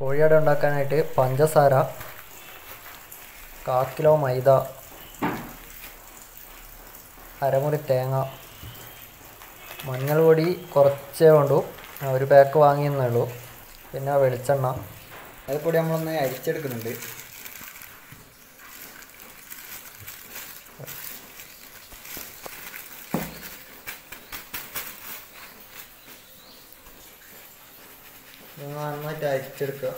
കോഴിയട ഉണ്ടാക്കാനായിട്ട് പഞ്ചസാര കാ കിലോ മൈദ അരമുറി തേങ്ങ മഞ്ഞൾപൊടി കുറച്ചേ വേണ്ടൂ ഒരു പാക്ക് വാങ്ങിയെന്നേ ഉള്ളൂ. പിന്നെ വെളിച്ചെണ്ണ. അതുപൊടി നമ്മളൊന്ന് അരിച്ചെടുക്കുന്നുണ്ട്. ഇത് നന്നായിട്ട് അരിച്ചെടുക്കുക.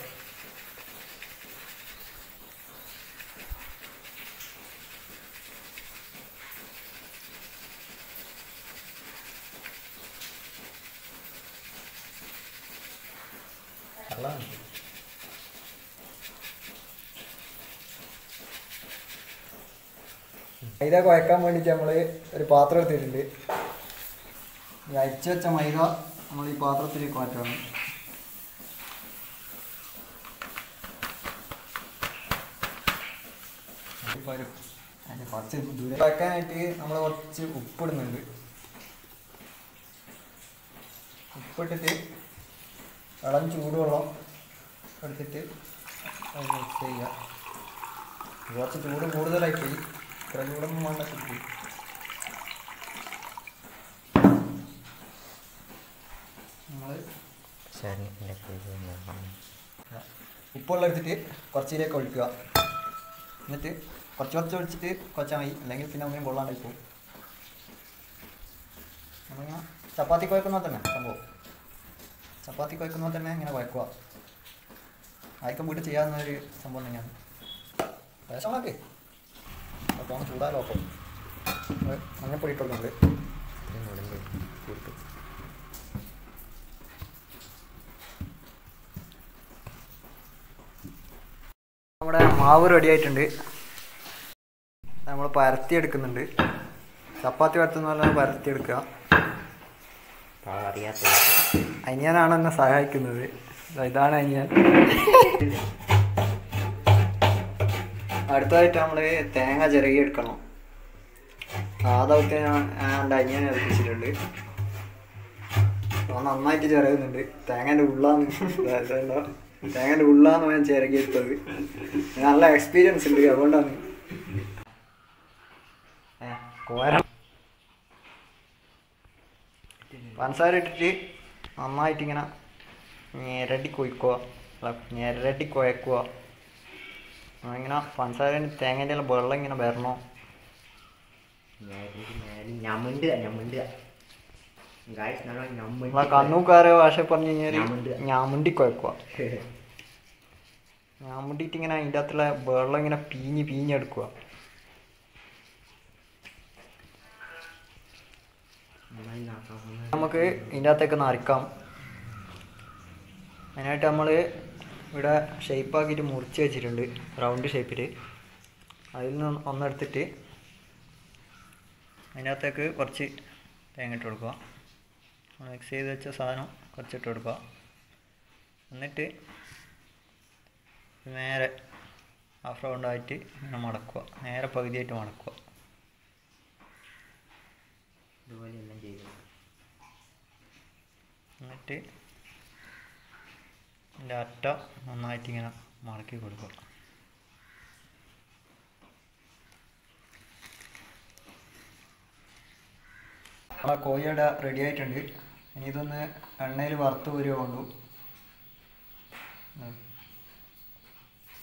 മൈദ കുഴക്കാൻ വേണ്ടിയിട്ട് നമ്മൾ ഒരു പാത്രം എടുത്തിട്ടുണ്ട്. ഈ അരിച്ചു വെച്ച മൈദ നമ്മൾ ഈ പാത്രത്തിലേക്ക് മാറ്റണം അതിന് കുറച്ച് ദൂരെ വെക്കാനായിട്ട് നമ്മൾ കുറച്ച് ഉപ്പിടുന്നുണ്ട്. ഉപ്പിട്ടിട്ട് വെള്ളം ചൂടുവെള്ളം എടുത്തിട്ട് അത് മിക്സ് ചെയ്യുക. കുറച്ച് ചൂട് കൂടുതലായിട്ട് ഇത്ര ചൂടൊന്നും വേണ്ട കിട്ടി നമ്മൾ ഉപ്പുവെള്ളം എടുത്തിട്ട് കുറച്ചിലേക്ക് ഒഴിക്കുക. എന്നിട്ട് കുറച്ച് കുറച്ച് ഒഴിച്ചിട്ട് കുറച്ചാൽ മതി. അല്ലെങ്കിൽ പിന്നെ ഒന്നിനും കൊള്ളാണ്ടായി പോകും. നമ്മളിങ്ങനെ ചപ്പാത്തി കുഴക്കുന്ന തന്നെ സംഭവം. ചപ്പാത്തി കുഴക്കുന്ന തന്നെ ഇങ്ങനെ കുഴക്കുക. ആയിക്കം വീട്ടിൽ ചെയ്യാവുന്ന ഒരു സംഭവം തന്നെയാണ്. വിഷമൊക്കെ അപ്പോൾ ചൂടാലോ അപ്പം. നമ്മൾ ഇട്ടുള്ളത് നമ്മുടെ മാവ് റെഡി ആയിട്ടുണ്ട്. നമ്മൾ പരത്തി എടുക്കുന്നുണ്ട്. ചപ്പാത്തി പരത്തുന്ന പോലെ പരത്തി എടുക്കുക. അനിയനാണ് എന്നെ സഹായിക്കുന്നത്. ഇതാണ് അനിയൻ. അടുത്തതായിട്ട് നമ്മൾ തേങ്ങ ചിരകി എടുക്കണം. ആ അനിയൻ എടുപ്പിച്ചിട്ടുണ്ട് നന്നായിട്ട് ചിരകുന്നുണ്ട്. തേങ്ങന്റെ ഉള്ളാന്ന്? തേങ്ങന്റെ ഉള്ളാന്ന് ഞാൻ ചിരകി എടുത്തത് നല്ല എക്സ്പീരിയൻസ് ഉണ്ട് അതുകൊണ്ടാണ്. പഞ്ചസാര ഇട്ടിട്ട് നന്നായിട്ട് ഇങ്ങനെ ഞെരടി കൊയ്ക്കുക. അല്ല ഞെരടി കുഴക്കുക ഇങ്ങനെ പഞ്ചസാര തേങ്ങന്റെ വെള്ളം ഇങ്ങനെ വരണോ. ഞമ്മണ്ട് ഞമ്മണ്ട് ഗായ്സ് നല്ല നമ്മളെ ഞമ്മണ്ട് കണ്ണൂക്കാരെ ഭാഷ പറഞ്ഞു കഴിഞ്ഞാൽ ഞാമുണ്ട്. കുഴക്കുക ഞാമുണ്ടിയിട്ട് ഇങ്ങനെ അതിന്റെ അകത്തുള്ള വെള്ളം ഇങ്ങനെ പീഞ്ഞ് പീഞ്ഞെടുക്കുക നമുക്ക് ഇതിന്റെ അകത്തേക്ക് നരക്കാം അതിനായിട്ട് നമ്മൾ ഇവിടെ ഷേപ്പാക്കിയിട്ട് മുറിച്ച് വെച്ചിട്ടുണ്ട് റൗണ്ട് ഷേപ്പിൽ അതിൽ നിന്ന് ഒന്നെടുത്തിട്ട് അതിനകത്തേക്ക് കുറച്ച് തേങ്ങ ഇട്ട് കൊടുക്കുക മിക്സ് ചെയ്ത് വെച്ച സാധനം കുറച്ചിട്ട് കൊടുക്കുക എന്നിട്ട് നേരെ ഹാഫ് റൗണ്ടായിട്ട് ഇങ്ങനെ മടക്കുക. നേരെ പകുതിയായിട്ട് മടക്കുക. ഇതുപോലെ എല്ലാം ചെയ്തു. എന്നിട്ട് ഇതിന്റെ അറ്റ നന്നായിട്ട് ഇങ്ങനെ മടക്കി കൊടുക്കുക. നമ്മളെ കോഴിയുടെ റെഡി ആയിട്ടുണ്ട്. ഇനി ഇതൊന്ന് എണ്ണയിൽ വറുത്ത് വരിക കൊണ്ടു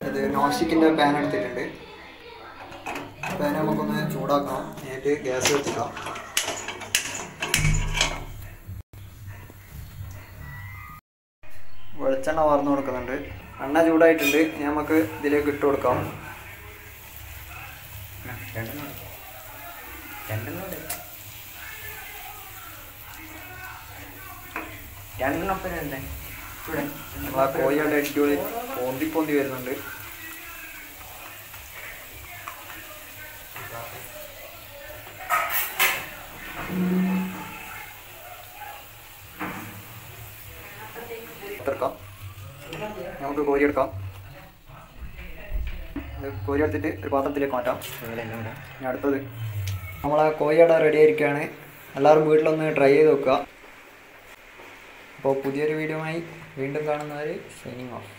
അത് നോൺ സ്റ്റിക്കിന്റെ പാൻ എടുത്തിട്ടുണ്ട്. പാൻ നമുക്കൊന്ന് ചൂടാക്കണം. എന്നിട്ട് ഗ്യാസ് വെച്ചിട്ടാം വെളിച്ചെണ്ണ വാർന്നു കൊടുക്കുന്നുണ്ട്. എണ്ണ ചൂടായിട്ടുണ്ട്. ഇനി നമുക്ക് ഇതിലേക്ക് ഇട്ട് കൊടുക്കാം. രണ്ടെണ്ണം. രണ്ടെണ്ണം രണ്ടെണ്ണം ഒപ്പം എന്താ ഇവിടെ നമ്മളാ കോഴിയുടെ അടിപൊളി പോന്തി പോന്തി വരുന്നുണ്ട്. എടുക്കാം. നമുക്ക് കോരി എടുക്കാം. കോരി എടുത്തിട്ട് ഒരു പാത്രത്തിലേക്ക് മാറ്റാം. ഇനി അടുത്തത്. നമ്മളെ കോഴിയട റെഡി ആയിരിക്കുകയാണ് എല്ലാവരും വീട്ടിലൊന്ന് ട്രൈ ചെയ്ത് നോക്കുക. അപ്പോൾ പുതിയൊരു വീഡിയോയുമായി വീണ്ടും കാണുന്നവർ സൈനിങ് ഓഫ്